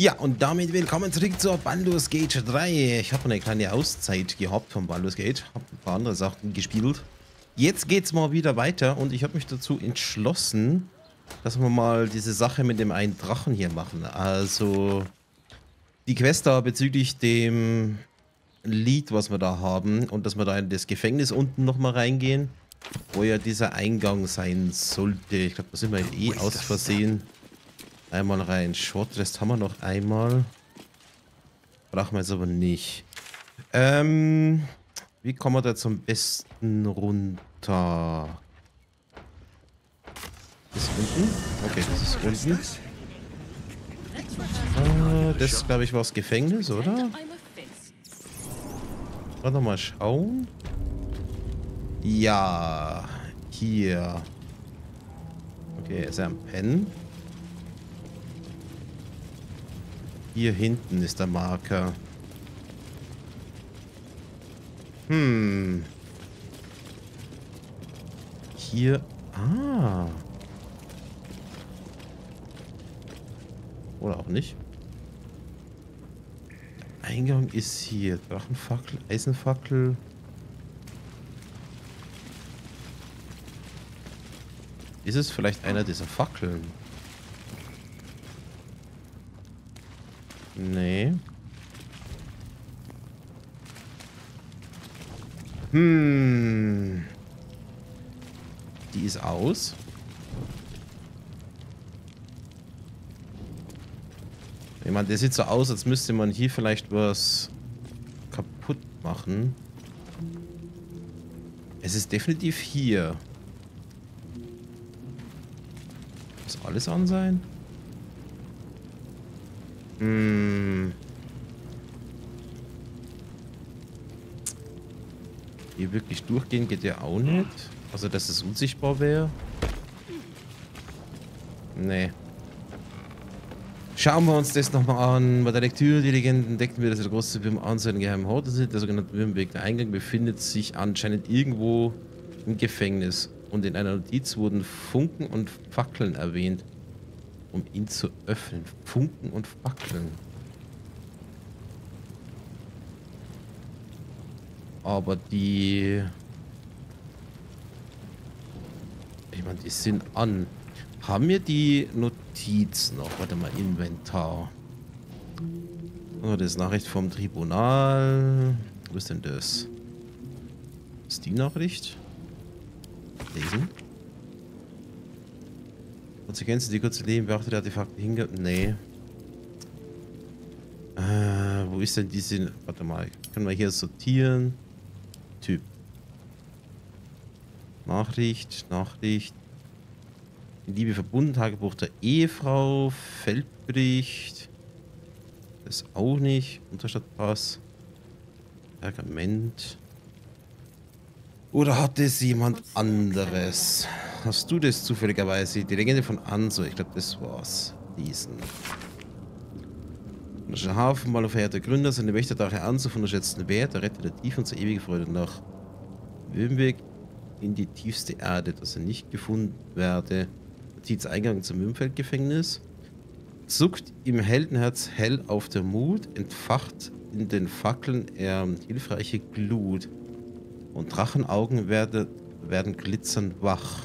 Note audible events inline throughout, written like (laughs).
Ja, und damit willkommen zurück zur Baldur's Gate 3. Ich habe eine kleine Auszeit gehabt von Baldur's Gate, habe ein paar andere Sachen gespielt. Jetzt geht's mal wieder weiter und ich habe mich dazu entschlossen, dass wir mal diese Sache mit dem einen Drachen hier machen. Also die Quest da bezüglich dem Lied, was wir da haben und dass wir da in das Gefängnis unten nochmal reingehen, wo ja dieser Eingang sein sollte. Ich glaube, da sind wir eh aus Versehen einmal rein. Shortrest haben wir noch einmal. Brauchen wir jetzt aber nicht. Ähm, wie kommen wir da zum besten runter? Ist unten? Okay, das ist unten. Äh, das, glaube ich, war das Gefängnis, oder? Warte mal schauen. Ja, hier. Okay, ist er am Pennen? Hier hinten ist der Marker. Hm. Hier. Ah. Oder auch nicht. Eingang ist hier. Drachenfackel, Eisenfackel. Ist es vielleicht einer dieser Fackeln? Nee. Hm. Die ist aus. Ich meine, der sieht so aus, als müsste man hier vielleicht was kaputt machen. Es ist definitiv hier. Muss alles an sein? Hm. Hier wirklich durchgehen geht ja auch nicht. Also, dass es unsichtbar wäre. Nee. Schauen wir uns das nochmal an. Bei der Lektüre die Legenden entdeckten wir, dass der große Würm an seinen geheimen Hort ist. Der sogenannte Würmweg. Der Eingang befindet sich anscheinend irgendwo im Gefängnis. Und in einer Notiz wurden Funken und Fackeln erwähnt um ihn zu öffnen. Funken und Fackeln. Aber die... Ich meine, die sind an. Haben wir die Notiz noch? Warte mal, Inventar. Oh, das ist Nachricht vom Tribunal. Wo ist denn das? Ist die Nachricht? Lesen. Konsequenzen, die kurze Leben beachtet Artefakte hingeht. Nee. Äh, wo ist denn diese. Warte mal. Können wir hier sortieren? Typ. Nachricht, Nachricht. Liebe verbunden, Tagebuch der Ehefrau, Feldbericht. Das auch nicht. Unterstadtpass. Pergament. Oder hat es jemand anderes? Hast du das zufälligerweise? Die Legende von Anso. Ich glaube, das war's. Diesen. Der Hafen, mal verehrter Gründer, seine Wächterdache Anso von unterschätzten Wert, der Retter der Tiefen zur ewigen Freude nach Wimweg in die tiefste Erde, dass er nicht gefunden werde. Notiz Eingang zum Wimfeldgefängnis. Zuckt im Heldenherz hell auf der Mut, entfacht in den Fackeln er hilfreiche Glut. Und Drachenaugen werde, werden glitzernd wach.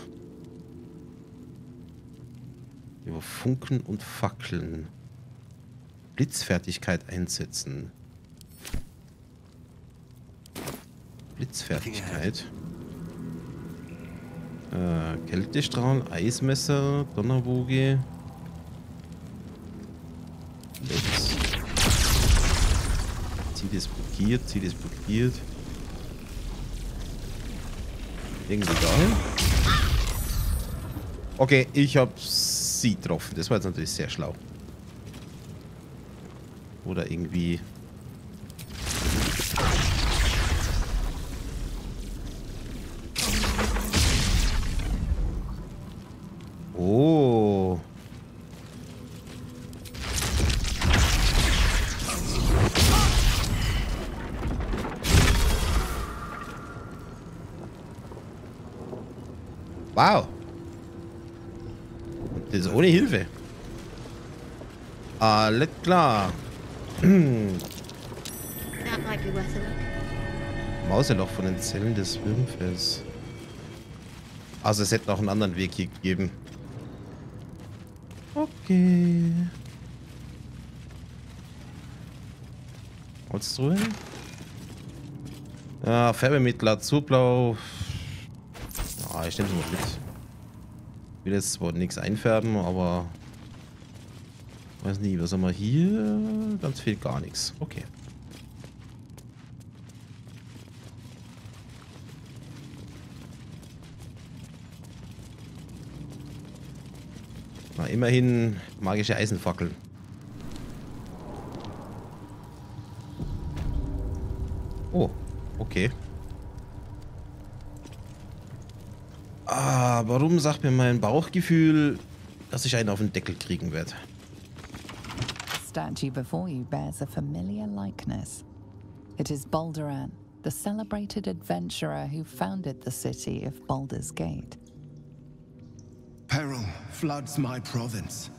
Über Funken und Fackeln. Blitzfertigkeit einsetzen. Blitzfertigkeit. Äh, Kältestrahl, Eismesser, Donnerwoge. Let's. Ziel ist blockiert, Ziel ist blockiert. Irgendwie da. Okay, ich hab's sie getroffen. Das war jetzt natürlich sehr schlau. Oder irgendwie... Alles klar. Look. Mauseloch von den Zellen des Würmfels. Also es hätte noch einen anderen Weg hier gegeben. Okay. Holztruhe. Ja, Färbemittel Azurblau. Ja, ich nehme es mal mit. Ich will jetzt zwar nichts einfärben, aber... Weiß nicht, was haben wir hier? Ganz viel gar nichts. Okay. Na, immerhin magische Eisenfackeln. Oh, okay. Ah, warum sagt mir mein Bauchgefühl, dass ich einen auf den Deckel kriegen werde? Statue before you bears a familiar likeness. It is Balderan, the celebrated adventurer who founded the city of Baldur's Gate. Peril floods my province.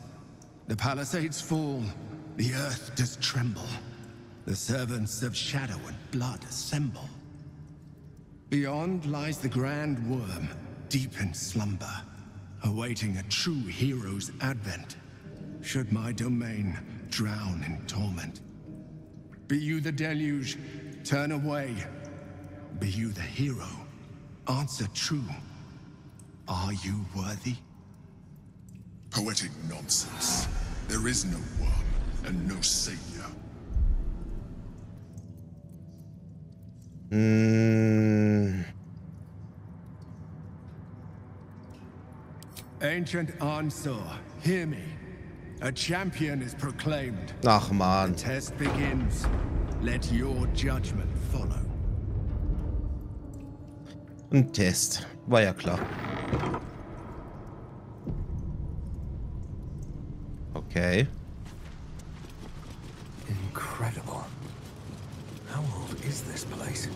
The palisades fall, the earth does tremble. The servants of shadow and blood assemble. Beyond lies the grand worm, deep in slumber, awaiting a true hero's advent. Should my domain drown in torment. Be you the deluge, turn away. Be you the hero, answer true. Are you worthy? Poetic nonsense. There is no worm and no savior. Mm, Ancient Ansur, hear me. A champion is proclaimed. ach man. Test begins. Let your judgment follow. Ein Test. War ja klar. Okay. Incredible. How old is this place?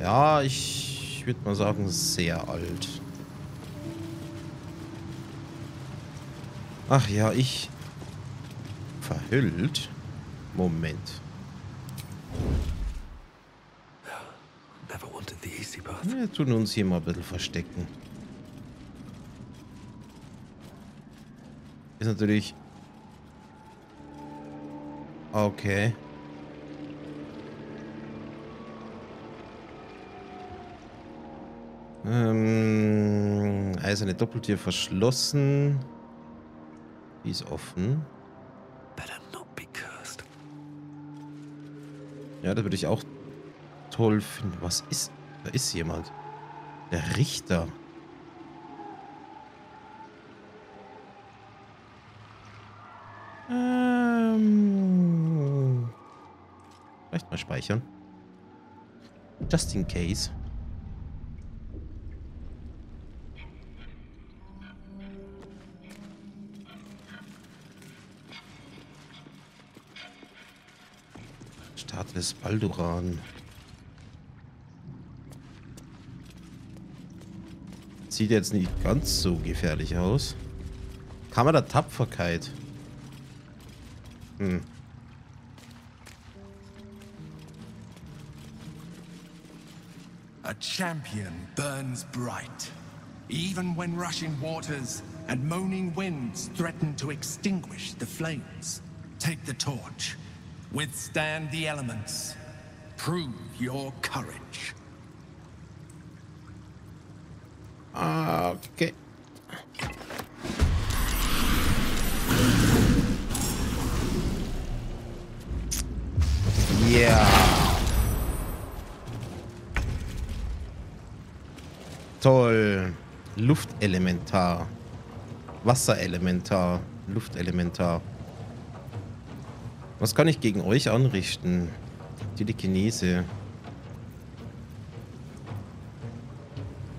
Ja, ich würde mal sagen, sehr alt. Ach ja, ich... Verhüllt? Moment. Wir tun uns hier mal ein bisschen verstecken. Ist natürlich... Okay. Ähm, eiserne Doppeltür verschlossen. Die ist offen. Ja, das würde ich auch toll finden. Was ist... Da ist jemand. Der Richter. Ähm... Vielleicht mal speichern. Just in case. Des Balduran. Sieht jetzt nicht ganz so gefährlich aus. Kammer der Tapferkeit. Hm. A champion burns bright, even when rushing waters and moaning winds threaten to extinguish the flames. Take the torch, withstand the elements, prove your courage. Ah, okay. Yeah. Toll. Luftelementar. Wasserelementar. Luftelementar. Was kann ich gegen euch anrichten? Telekinese.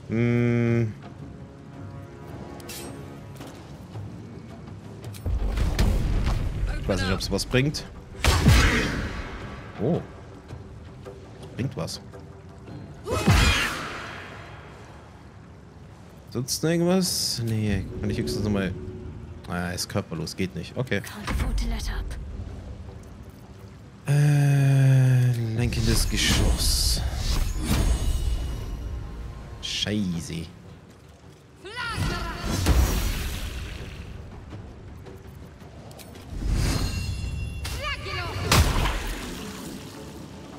Hm. Ich weiß nicht, ob es was bringt. Oh. Bringt was. Sonst irgendwas? Nee, kann ich höchstens nochmal Ah, ist körperlos, geht nicht. Okay. To let up. Äh, lenkendes Geschoss. Scheiße.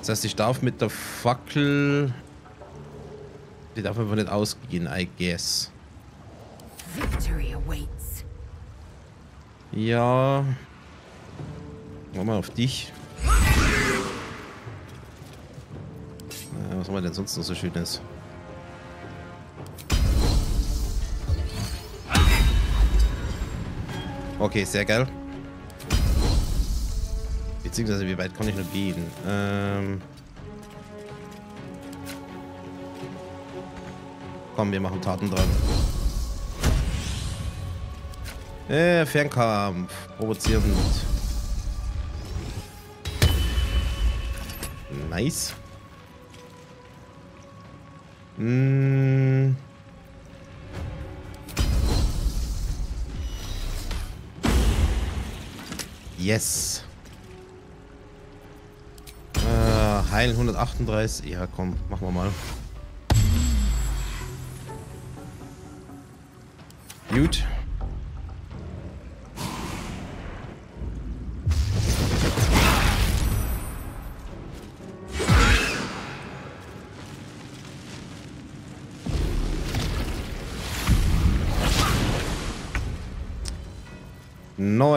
Das heißt, ich darf mit der Fackel... Die darf einfach nicht ausgehen, I guess. Victory awaits. Ja. Machen wir auf dich. Haben wir denn sonst noch so Schönes? Okay, sehr geil. Beziehungsweise, wie weit kann ich noch gehen? Ähm Komm, wir machen Taten dran. Äh, Fernkampf. Provozierend. Nice. Mm. Yes. Äh, heilen 138. Ja, komm, machen wir mal. Gut.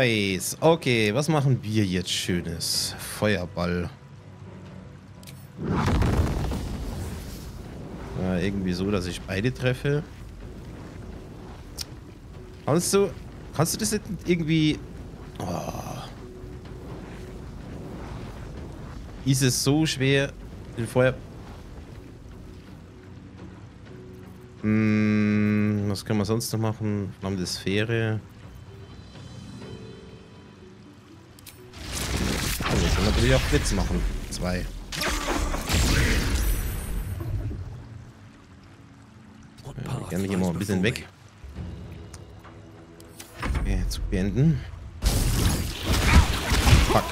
Nice. Okay, was machen wir jetzt Schönes? Feuerball. Ja, irgendwie so, dass ich beide treffe. Kannst du, kannst du das irgendwie... Oh. Ist es so schwer, den Feuer... Hm, was können wir sonst noch machen? Flammende Sphäre. Blitz machen. Zwei. Ja, gerne hier mal ein bisschen weg. Okay, zu beenden. Fuck.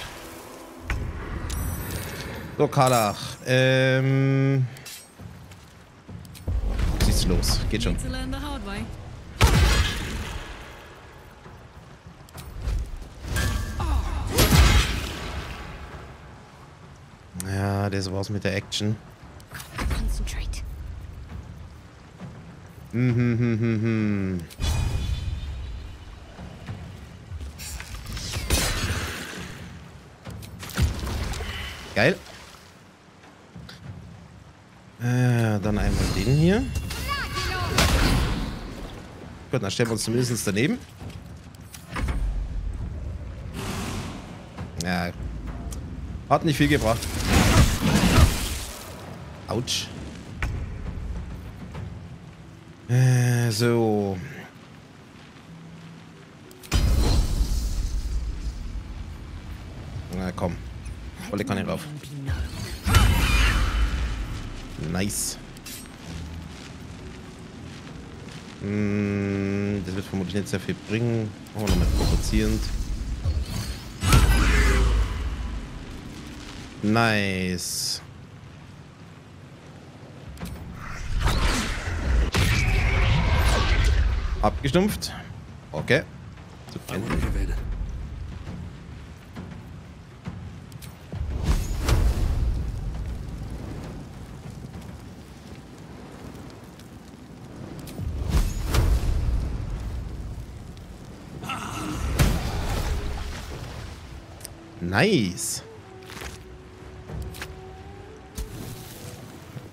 So, Karlach. Ähm. Siehst du los. Geht schon. Ja, das war's mit der Action. Hm, hm, hm, hm, hm. Geil. Äh, dann einmal den hier. Gut, dann stellen wir uns zumindest daneben. Ja. Hat nicht viel gebracht. Autsch. Äh, so. Na komm. Volle Kanne rauf. Nice. Mm, das wird vermutlich nicht sehr viel bringen. Machen wir nochmal provozierend. Nice. Abgestumpft. Okay. Zu Ende. Nice.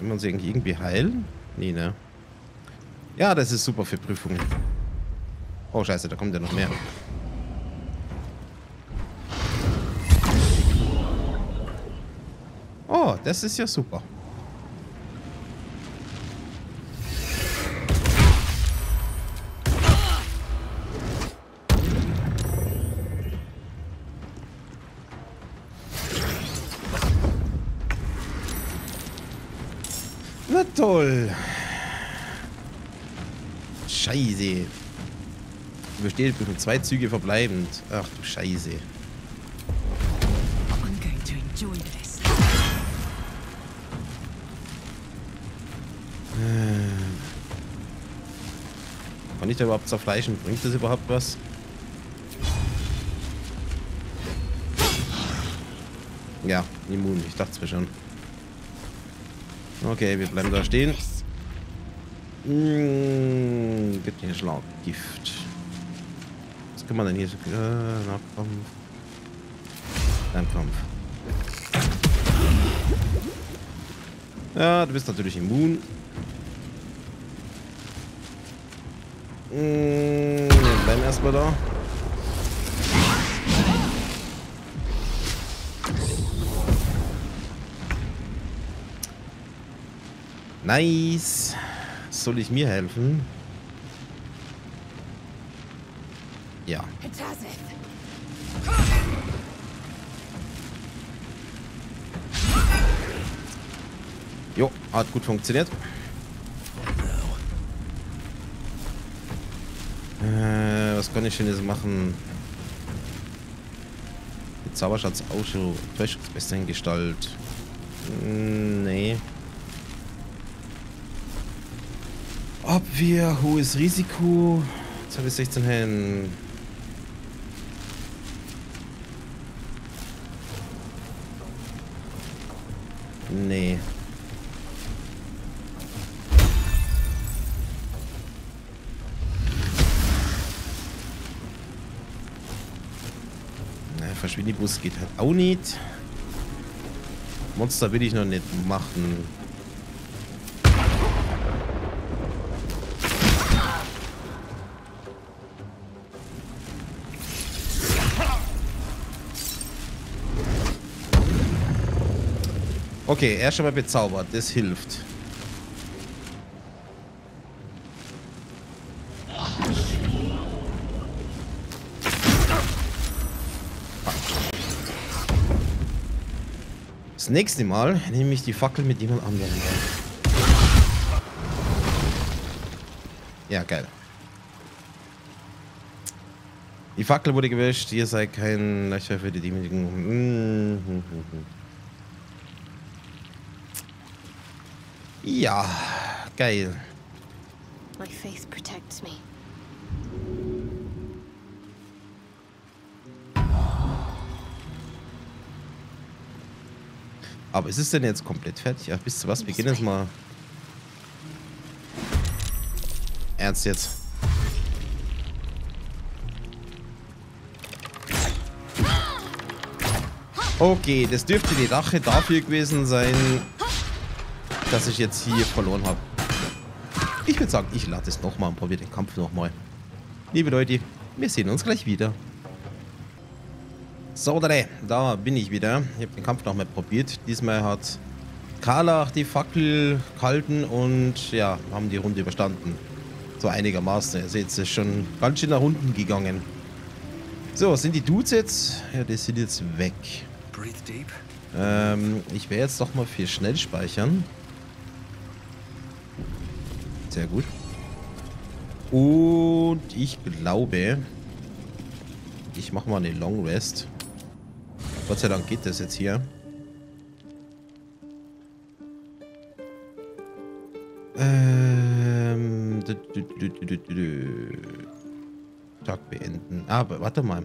Man sie eigentlich irgendwie heilen? Nee, ne? Ja, das ist super für Prüfungen. Oh, scheiße, da kommt ja noch mehr. Oh, das ist ja super. Übersteht mit zwei Züge verbleibend. Ach du Scheiße. This. Kann ich da überhaupt zerfleischen? Bringt das überhaupt was? Ja, immun. Ich dachte es mir schon. Okay, wir bleiben da stehen. Mmh, gibt hier Schlaggift. Kann man denn hier? Äh, Nahkampf. Fernkampf. Ja, du bist natürlich immun. Mmh, wir bleiben erstmal da. Nice. Soll ich mir helfen? Ja. Jo, hat gut funktioniert. Äh, was kann ich denn jetzt machen? Die Zauberschatz Ausschau, Täuschungsbeste in Gestalt. Hm, nee. Abwehr, hohes Risiko. Jetzt habe ich 16 Helden. Verschwindibus geht halt auch nicht. Monster will ich noch nicht machen. Okay, er ist schon mal bezaubert. Das hilft. Das nächste Mal nehme ich die Fackel mit jemand anderem. Ja, geil. Die Fackel wurde gewischt. Ihr seid kein Löcher für die Demütigung. Mhm. Ja, geil. My faith protects me. Aber ist es denn jetzt komplett fertig? Ach, wisst ihr was? Wir gehen jetzt mal. Ernst jetzt. Okay, das dürfte die Rache dafür gewesen sein, dass ich jetzt hier verloren habe. Ich würde sagen, ich lade es nochmal und probiere den Kampf nochmal. Liebe Leute, wir sehen uns gleich wieder. So, da bin ich wieder. Ich habe den Kampf nochmal probiert. Diesmal hat Karlach die Fackel gehalten und ja, haben die Runde überstanden. So einigermaßen. Ihr seht, es ist schon ganz schön nach unten gegangen. So, sind die Dudes jetzt? Ja, die sind jetzt weg. Breathe deep. Ähm, ich werde jetzt doch mal für schnell speichern. Sehr gut. Und ich glaube, ich mache mal eine Long Rest. Gott sei Dank geht das jetzt hier. Ähm. Tag beenden. Ah, Aber warte mal.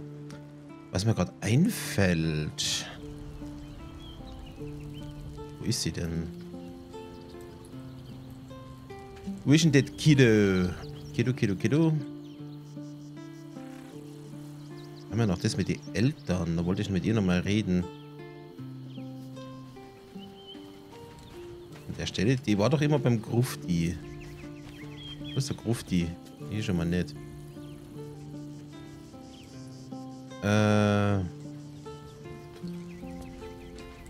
Was mir gerade einfällt. Wo ist sie denn? Wo ist denn das Kiddo? Kiddo, Kiddo, Kiddo. Haben wir noch das mit den Eltern? Da wollte ich mit ihr nochmal reden. An der Stelle, die war doch immer beim Grufti. Wo ist der Grufti? Hier schon mal nicht. Äh.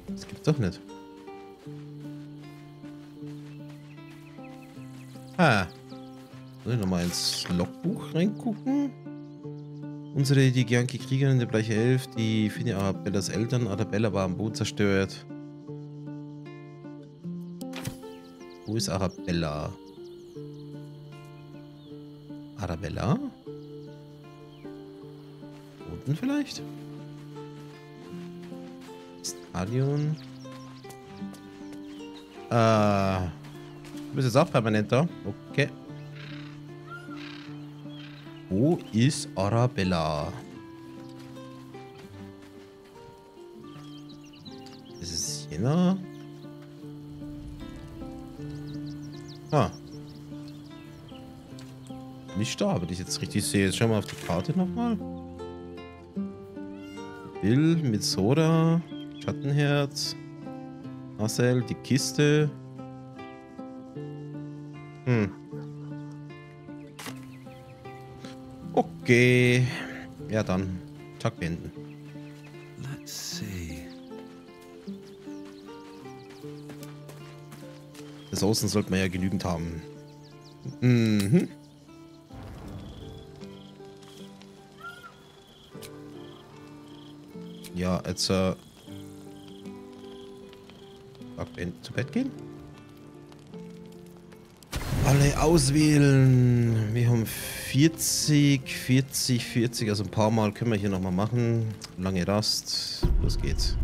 Das gibt's doch nicht. Ah. Soll ich nochmal ins Logbuch reingucken? Unsere, die Gianki Kriegerin der Bleiche Elf, die finde Arabellas Eltern. Arabella war am Boot zerstört. Wo ist Arabella? Arabella? unten vielleicht? Stadion. Äh. Du bist jetzt auch permanent da? Okay. Wo ist Arabella? Ist es jener? Ah. Nicht da, wenn ich jetzt richtig sehe. Jetzt schauen wir auf die Karte nochmal. Bill mit Soda, Schattenherz, Marcel, die Kiste. Okay. Ja dann. Tag beenden. Let's see. Das Außen sollte man ja genügend haben. Mhm. Ja, jetzt äh, zu Bett gehen. Alle auswählen. Wir haben 40, 40, 40. Also ein paar Mal können wir hier nochmal machen. Lange Rast. Los geht's.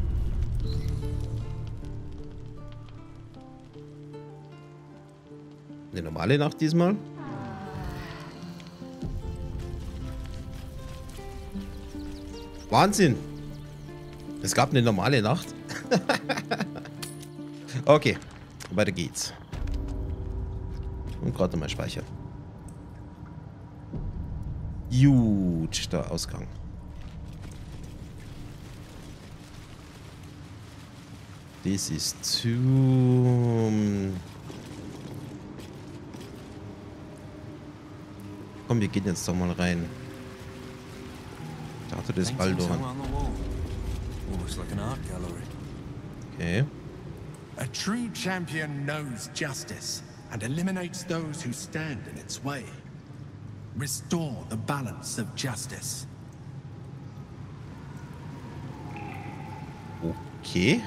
Eine normale Nacht diesmal. Wahnsinn. Es gab eine normale Nacht. (laughs) okay, weiter geht's. Und gerade nochmal speichern. Gut, der Ausgang. Das ist zu... Komm, wir gehen jetzt doch mal rein. Ich dachte, das ist Paintings Baldor. hung on the wall. Almost like an art gallery. Okay. A true champion knows justice and eliminates those who stand in its way. Restore the balance of justice. Okay.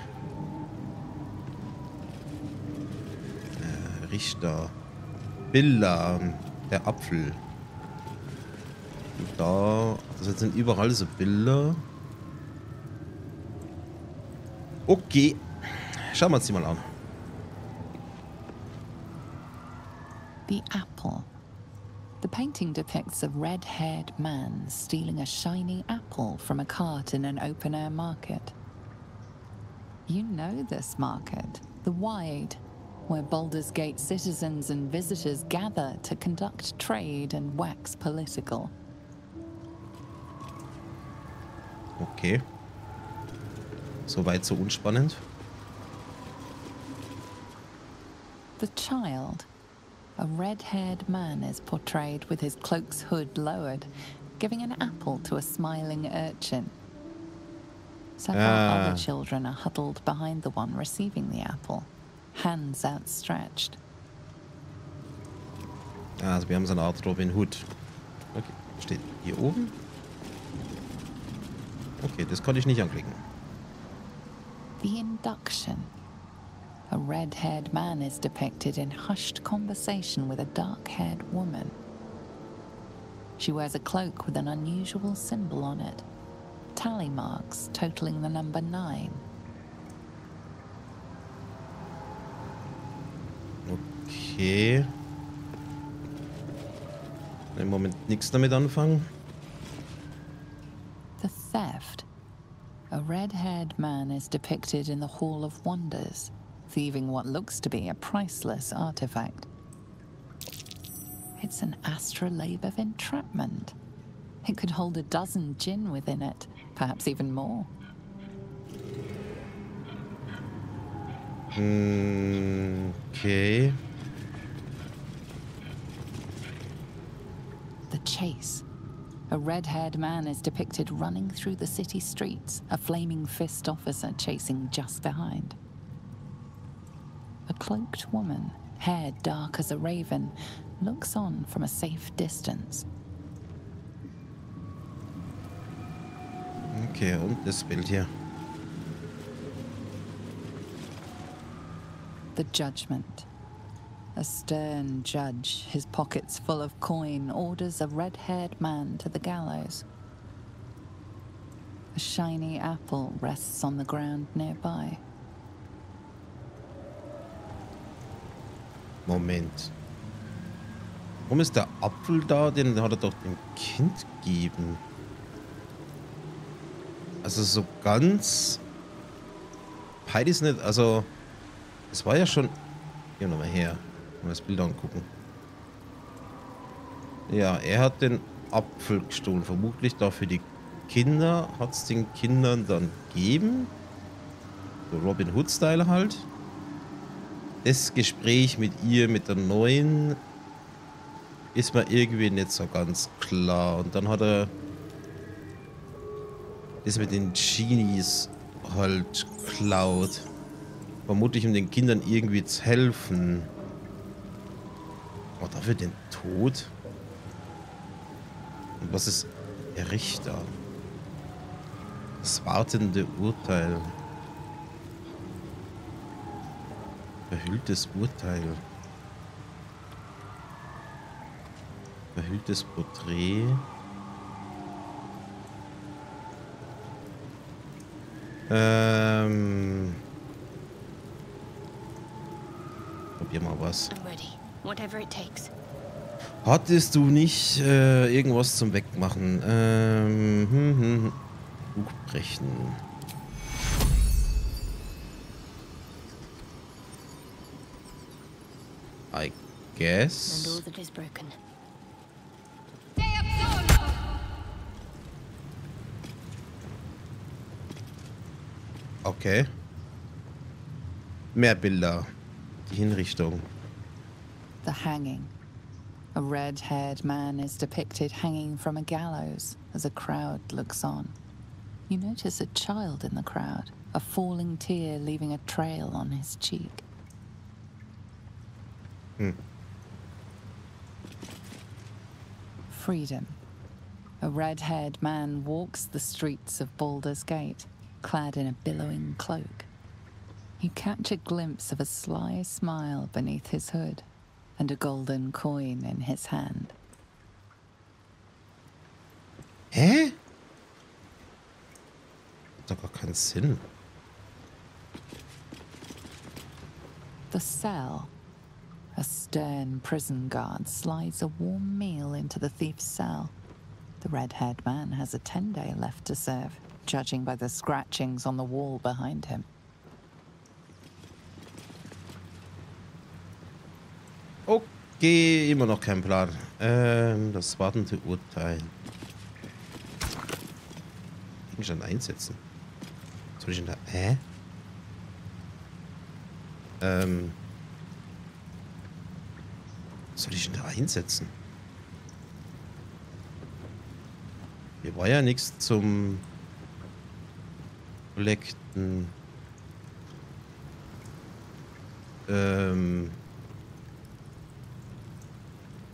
Äh, Richter. Bilder. Der Apfel. Da. Das sind überall so Bilder. Okay. Schauen wir uns die mal an. The apple. The painting depicts a red haired man stealing a shiny apple from a cart in an open air market. You know this market, the Wide, where Baldur's Gate citizens and visitors gather to conduct trade and wax political. Okay. Soweit so unspannend. The child. A red haired man is portrayed with his cloak's hood lowered, giving an apple to a smiling urchin. Several Ah. other children are huddled behind the one receiving the apple, hands outstretched. Ah, Also wir haben so eine Art Robin Hood. Okay. Steht hier oben. Okay, das konnte ich nicht anklicken. The induction. A red haired man is depicted in hushed conversation with a dark haired woman. She wears a cloak with an unusual symbol on it tally marks totaling the number nine. Okay. Im Moment nichts damit anfangen. The theft. A red haired man is depicted in the Hall of Wonders, thieving what looks to be a priceless artifact. It's an astrolabe of entrapment. It could hold a dozen jinn within it, perhaps even more. Okay. The chase. A red haired man is depicted running through the city streets, a flaming fist officer chasing just behind. A cloaked woman, hair dark as a raven, looks on from a safe distance. Okay, und das Bild hier. The judgment. A stern judge, his pockets full of coin, orders a red haired man to the gallows. A shiny apple rests on the ground nearby. Moment. Warum ist der Apfel da? Den hat er doch dem Kind gegeben. Also so ganz... Heidi ist nicht... Also... Es war ja schon... Geh nochmal her. Mal das Bild angucken. Ja, er hat den Apfel gestohlen. Vermutlich dafür die Kinder. Hat es den Kindern dann gegeben. So Robin Hood-Style halt. Das Gespräch mit ihr, mit der neuen, ist mir irgendwie nicht so ganz klar. Und dann hat er das mit den Genies halt klaut. Vermutlich um den Kindern irgendwie zu helfen. Oh, dafür den Tod? Und was ist der Richter? Das wartende Urteil. Verhülltes Urteil. Verhülltes Porträt. Ähm. Probier mal was. Hattest du nicht äh, irgendwas zum Wegmachen? Ähm, hm, hm, hm. Buch brechen. I And all guess. that is broken. Okay. Mehr Bilder. Die Hinrichtung. The hanging. A red haired man is depicted hanging from a gallows as a crowd looks on. You notice a child in the crowd, a falling tear leaving a trail on his cheek. Freedom. A red haired man walks the streets of Baldur's Gate, clad in a billowing cloak. You catch a glimpse of a sly smile beneath his hood and a golden coin in his hand. Hä? Hat doch gar keinen Sinn. The cell. Stern prison guard slides a warm meal into the thief's cell. The red haired man has a 10 day left to serve, judging by the scratchings on the wall behind him. Okay, immer noch kein Plan. Ähm, das wartende Urteil. Gegenstand einsetzen. Soll ich denn da. Hä? Ähm. Was Soll ich denn da einsetzen? Hier war ja nichts zum Collecten. Ähm.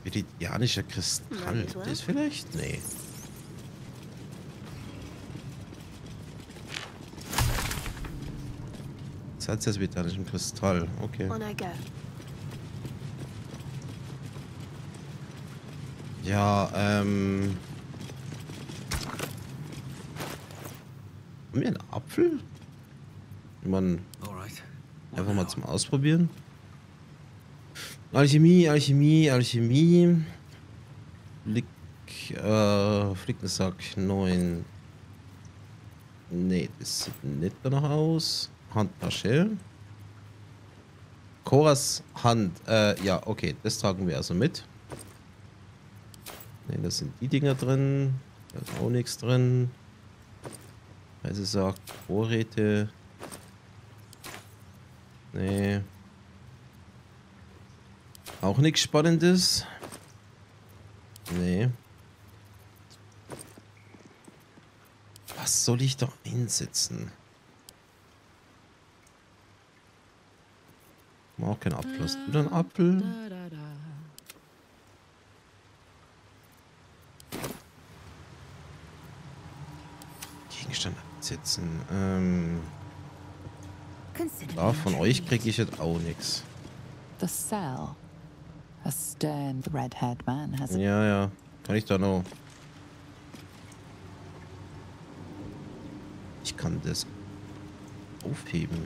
Meridianischer Kristall. Das vielleicht? Nee. Salz des meridianischen Kristall. Okay. Ja, ähm. Haben wir einen Apfel? Man einfach mal zum Ausprobieren. Alchemie, Alchemie, Alchemie. Flick, äh, Flickensack 9. Nee, das sieht nicht danach aus. Handtasche. Koras Hand. Äh, ja, okay, das tragen wir also mit. Ne, da sind die Dinger drin. Da ist auch nichts drin. Also sagt Vorräte. Nee. Auch nichts Spannendes. Nee. Was soll ich da einsetzen? Auch kein Apfel. Hast du da einen Apfel? Einsetzen. Ähm, me von euch kriege ich jetzt auch nichts. The cell. A stern red haired man has a Ja, ja. Kann ich da noch. kann das aufheben.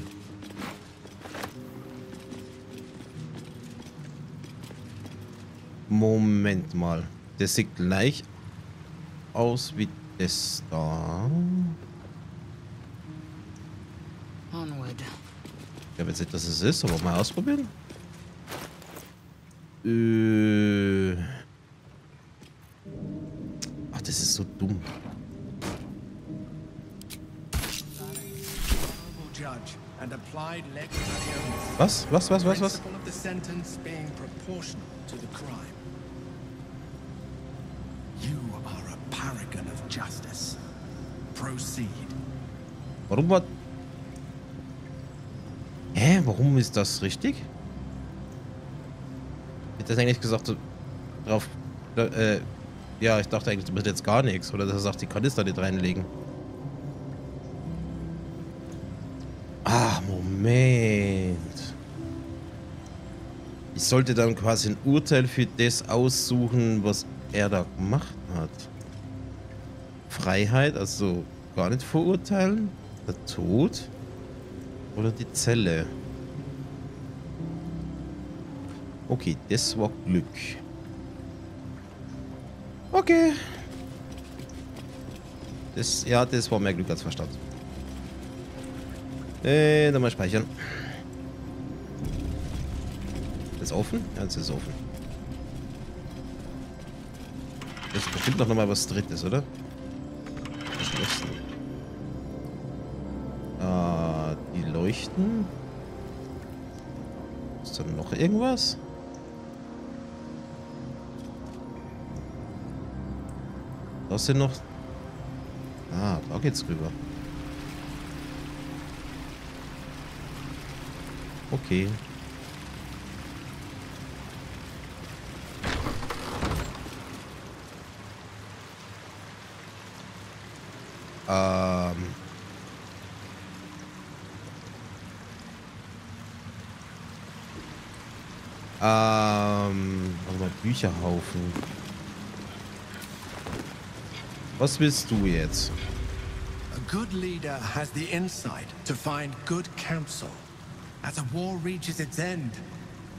Moment mal. Das sieht gleich aus wie das da. Ich habe jetzt nicht, dass es ist, aber mal ausprobieren. Äh. Ach, das ist so dumm. Was? Was, was, was, was? principle of Hä? Warum ist das richtig? Hätte das eigentlich gesagt, drauf... Äh, ja, ich dachte eigentlich, das wird jetzt gar nichts. Oder dass er sagt, die da nicht reinlegen. Ah, Moment. Ich sollte dann quasi ein Urteil für das aussuchen, was er da gemacht hat. Freiheit, also gar nicht verurteilen. Der Tod. Oder die Zelle. Okay, das war Glück. Okay. Das, ja, das war mehr Glück als Verstand. Äh, dann mal speichern. Ist offen? Ja, es ist offen. Das ist bestimmt noch mal was drittes, oder? Verschlossen. Leuchten. Ist da noch irgendwas? Da sind noch... Ah, da geht's rüber. Okay. Ähm. Ähm. Warte mal, Bücherhaufen. Was willst du jetzt? A good leader has the insight to find good counsel. As a war reaches its end,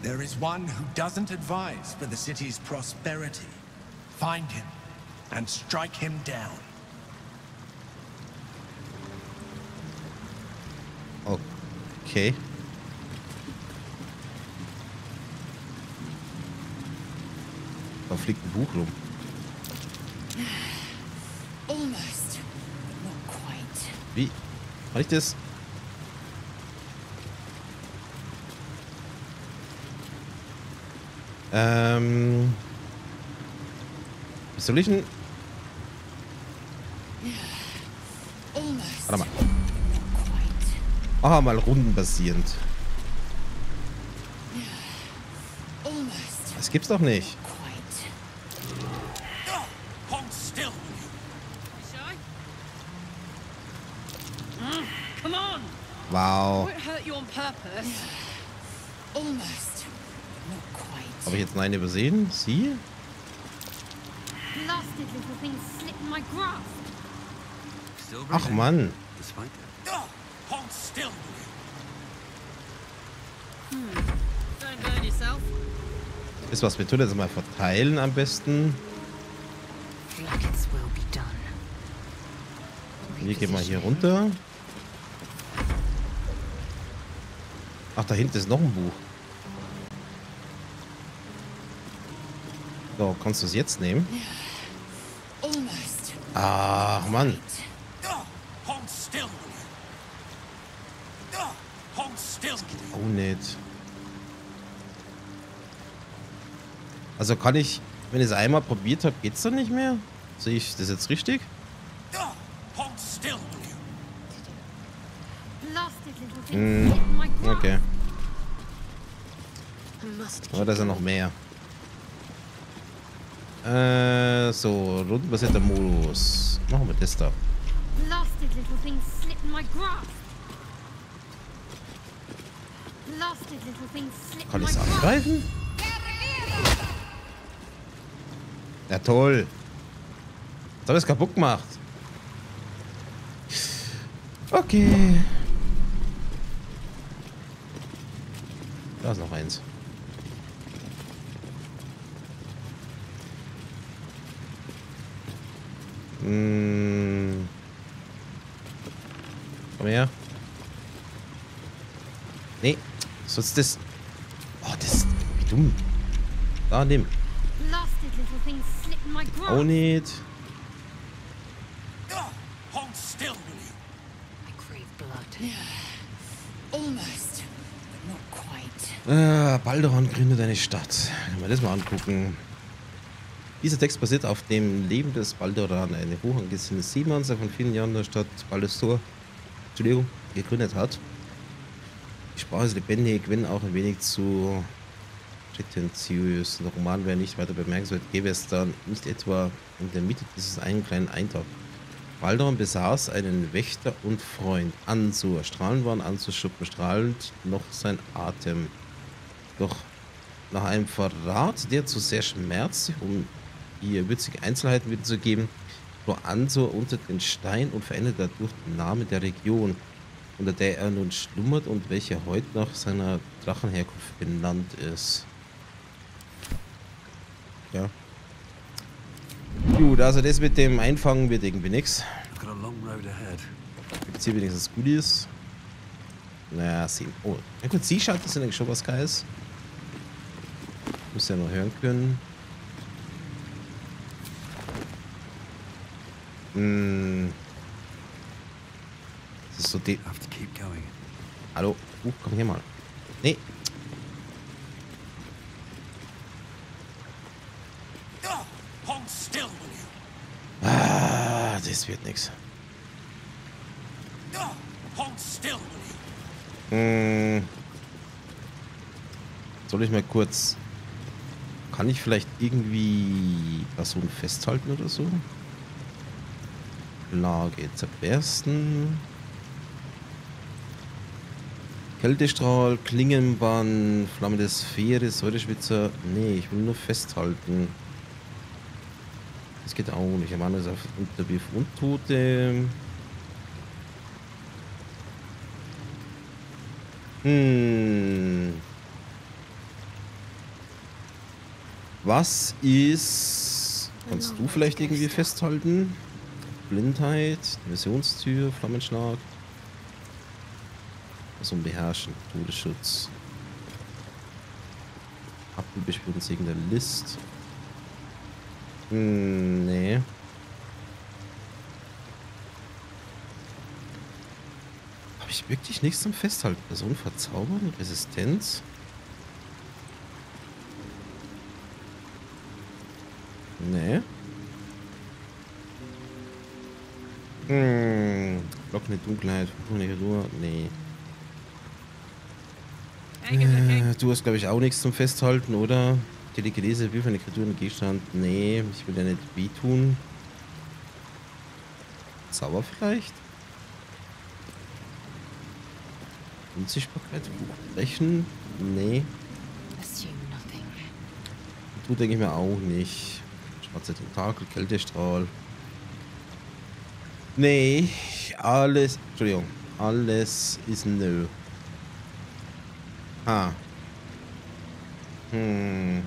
there is one who doesn't advise for the city's prosperity. Find him and strike him down. Okay. Da fliegt ein Buch rum. Almost. Not quite. Wie? Kann ich das? Ähm. Wie soll ich denn? Warte mal. Aha, mal rundenbasierend. Das gibt's doch nicht. Quite. Hold still! Shy? Mm, come on! Wow. Won't hurt you on purpose. Almost. but Not quite. Habe ich jetzt Nein übersehen? Sie? Blasted little things slip in my grasp. Still Ach breathing, Mann. Yourself. Ist was, wir tun jetzt mal verteilen am besten. Like it's will be done. Wir gehen mal hier runter. Ach, da hinten ist noch ein Buch. So, kannst du es jetzt nehmen? Ach, Mann. Oh, nicht. Also kann ich, wenn ich es einmal probiert habe, geht's dann nicht mehr? Sehe ich das jetzt richtig? Aber da ist ja noch mehr. Äh, so, rundenbasierter Modus. Machen wir das da. Blasted little things slip in my grasp. Blasted little Kann ich es angreifen? Ja, toll. Was habe ich kaputt gemacht? Okay. Da ist noch eins. Hm. Komm her. Nee, sonst das. Oh, das. Wie dumm. Da, nimm. Blasted little thing slipped in my Auch grasp. nicht. Hold still, will you? I crave blood. Almost, but not quite. Äh, Balderon gründet eine Stadt. Können wir das mal angucken. Dieser Text basiert auf dem Leben des Balderan, eine hochangesehene Seemanns, der von vielen Jahren der Stadt Baldestor Entschuldigung, gegründet hat. Die Sprache ist lebendig, wenn auch ein wenig zu prätentiös. Der Roman wäre nicht weiter bemerkenswert, gäbe es dann nicht etwa in der Mitte dieses einen kleinen Eintauch. Balderon besaß einen Wächter und Freund, Ansur. Strahlend waren Ansur Schuppen, strahlend noch sein Atem. Doch nach einem Verrat, der zu sehr schmerzte, um hier witzige Einzelheiten wiederzugeben, floh Ansur unter den Stein und veränderte dadurch den Namen der Region, unter der er nun schlummert und welche heute nach seiner Drachenherkunft benannt ist. Ja. Gut, also das mit dem Einfangen wird irgendwie road ahead. Gibt's hier wenigstens Goodies? Naja, sie. Oh, ja gut, sie schaltet sind eigentlich schon was Geiles. Muss ja noch hören können. Hm. Das ist so die. Have to keep going. Hallo? Uh, komm hier mal. Nee. Ah, das wird you? Hm. Soll ich mal kurz. Kann ich vielleicht irgendwie Personen festhalten oder so? Lage zerbersten. Kältestrahl, Klingenbann, flammende Sphäre, Säureschwitzer. Nee, ich will nur festhalten. Das geht auch nicht. Am anderen ist auf Unterbief Untote. Hm. Was ist. Kannst du vielleicht irgendwie festhalten? Blindheit, Dimensionstür, Flammenschlag. Also um Beherrschen, Todesschutz. Abbespielen Segen der List. Hm, nee. Habe ich wirklich nichts zum Festhalten? Person verzaubern? Resistenz? Nee. Hm. Lockende Dunkelheit, verfluchte Ruhe. Nee. Äh, du hast, glaube ich, auch nichts zum Festhalten, oder? Telekinese, wie für eine Kreatur und Gegenstand? Nee, ich will ja nicht wehtun. Zauber vielleicht? Unsichtbarkeit, Brechen? Nee. Du denke ich mir auch nicht. Schwarze Tentakel, Kältestrahl. Nee, alles. Entschuldigung. Alles ist nö. Ah. Hm.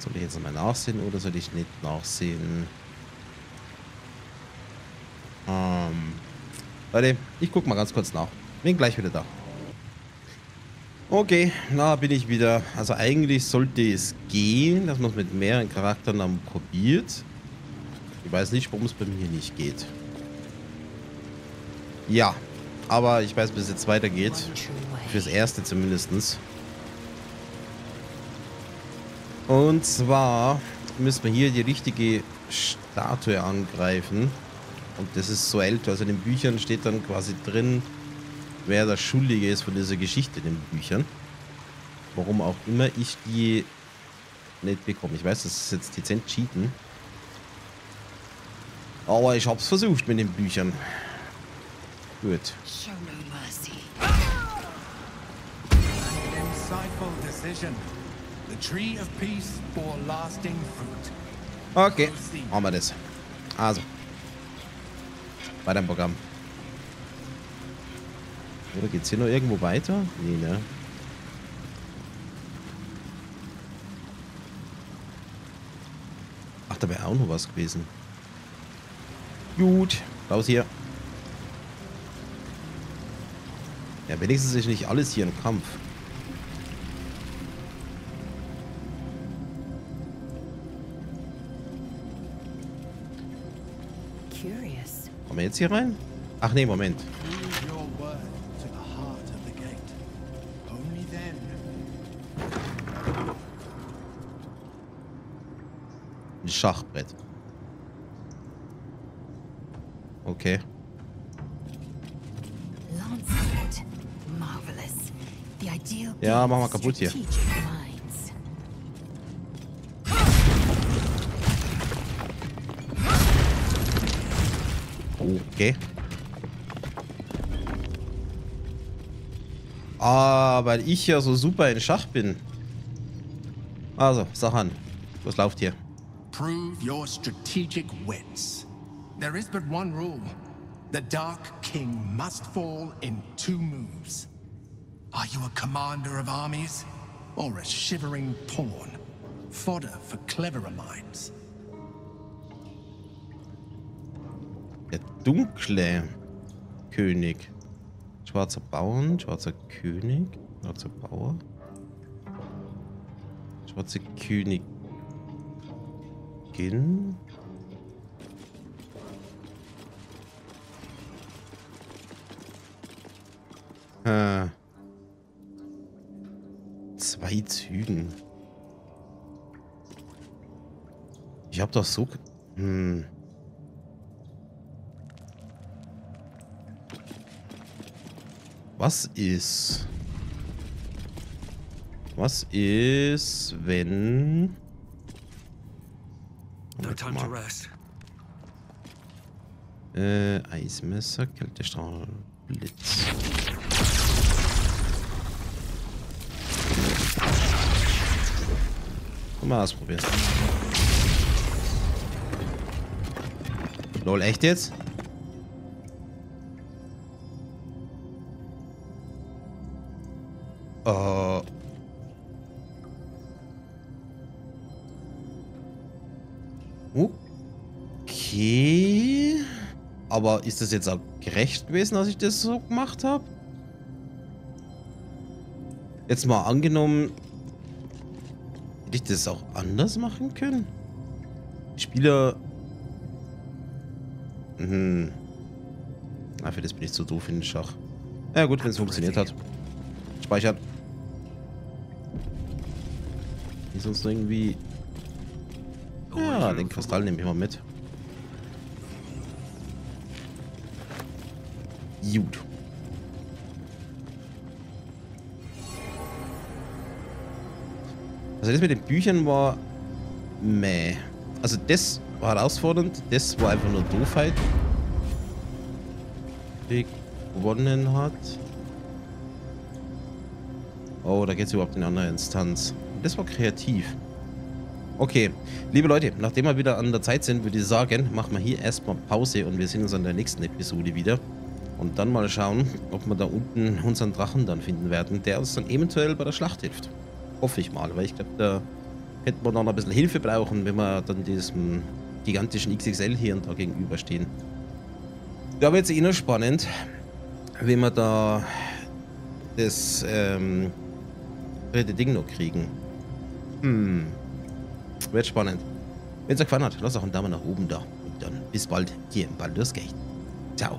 Soll ich jetzt nochmal nachsehen oder soll ich nicht nachsehen? Ähm. Leute, ich guck mal ganz kurz nach. Bin gleich wieder da. Okay, na bin ich wieder. Also eigentlich sollte es gehen, dass man es mit mehreren Charakteren dann probiert. Ich weiß nicht, warum es bei mir nicht geht. Ja, aber ich weiß, bis es jetzt weitergeht. Fürs Erste zumindestens. Und zwar müssen wir hier die richtige Statue angreifen. Und das ist so älter. Also in den Büchern steht dann quasi drin, wer der Schuldige ist von dieser Geschichte in den Büchern. Warum auch immer ich die nicht bekomme. Ich weiß, das ist jetzt dezent cheaten. Aber ich hab's versucht mit den Büchern. Gut. Okay, machen wir das. Also, Weiter im Programm. Oder geht's hier noch irgendwo weiter? Nee, ne? Ach, da wäre auch noch was gewesen. Gut, raus hier. Ja, wenigstens ist nicht alles hier im Kampf. Curious. Kommen wir jetzt hier rein? Ach nee, Moment. Ein Schachbrett. Okay. Lancet. Marvelous. The ideal Ja, mach mal kaputt hier. Okay. Ah, weil ich ja so super in Schach bin. Also, sag an. Was läuft hier? Prove your strategic wits. There is but one rule. The Dark King must fall in two moves. Are you a commander of armies? Or a shivering pawn? Fodder for cleverer minds. Der dunkle König. Schwarzer Bauern, schwarzer König, schwarzer Bauer. Schwarze Königin. Äh. Zwei Zügen. Ich hab doch so... Hm. Was ist... Was ist, wenn... No time to rest. Äh, Eismesser, Kältestrahl, Blitz. Mal ausprobieren. Lol, echt jetzt? Äh. Aber ist das jetzt auch gerecht gewesen, dass ich das so gemacht habe? Jetzt mal angenommen, hätte ich das auch anders machen können? Spieler... Hm. Ah, für das bin ich zu doof in den Schach. Ja gut, wenn es funktioniert hat. Speichern. Ist noch irgendwie... Ja, den Kristall nehme ich mal mit. Gut. Also das mit den Büchern war meh. Also das war herausfordernd, das war einfach nur Doofheit. Die gewonnen hat. Oh, da geht es überhaupt in eine andere Instanz. Das war kreativ. Okay, liebe Leute, nachdem wir wieder an der Zeit sind, würde ich sagen, machen wir hier erstmal Pause und wir sehen uns an der nächsten Episode wieder. Und dann mal schauen, ob wir da unten unseren Drachen dann finden werden, der uns dann eventuell bei der Schlacht hilft. Hoffe ich mal, weil ich glaube, da könnte man noch ein bisschen Hilfe brauchen, wenn wir dann diesem gigantischen XXL hier und da gegenüberstehen. Ja, aber jetzt eh noch spannend, wenn wir da das ähm, dritte Ding noch kriegen. Hm. Wird spannend. Wenn es euch gefallen hat, lasst auch einen Daumen nach oben da. Und dann bis bald hier im Baldur's Gate. Ciao.